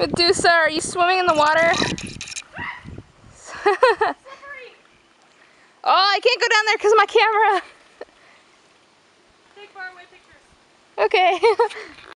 Medusa, are you swimming in the water? oh, I can't go down there because of my camera. Take far away pictures. Okay.